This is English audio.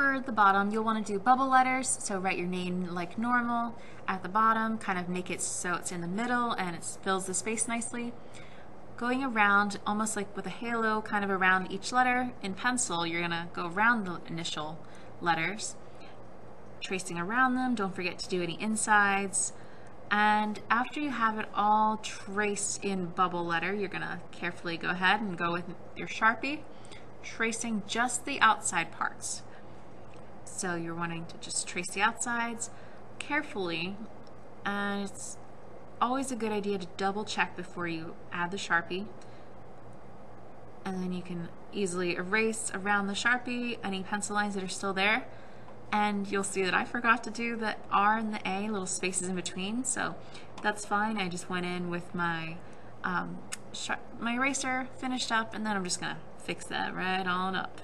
for the bottom, you'll want to do bubble letters. So write your name like normal at the bottom, kind of make it so it's in the middle and it fills the space nicely. Going around, almost like with a halo, kind of around each letter. In pencil, you're going to go around the initial letters, tracing around them. Don't forget to do any insides. And after you have it all traced in bubble letter, you're going to carefully go ahead and go with your Sharpie, tracing just the outside parts. So you're wanting to just trace the outsides carefully, and it's always a good idea to double check before you add the Sharpie. And then you can easily erase around the Sharpie any pencil lines that are still there. And you'll see that I forgot to do the R and the A, little spaces in between, so that's fine. I just went in with my um, my eraser, finished up, and then I'm just gonna fix that right on up.